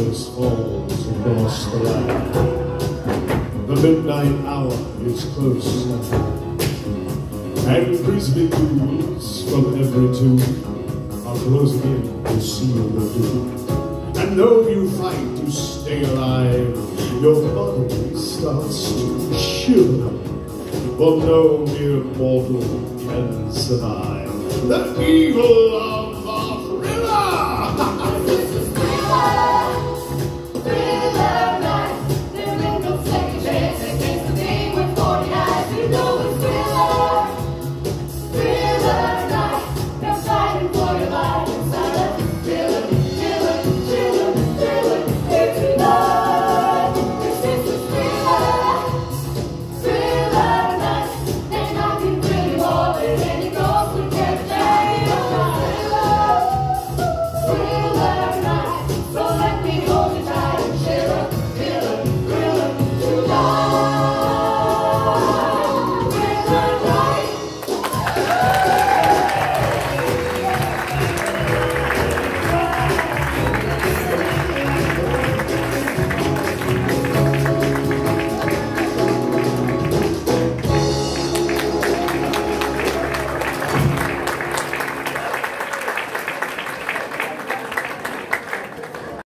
Cypress falls across the land. The midnight hour is close, and frisbee ghouls from every tomb are closing in to seal the doom. And though you fight to stay alive, your body starts to shiver, for no mere mortal can survive. The evil of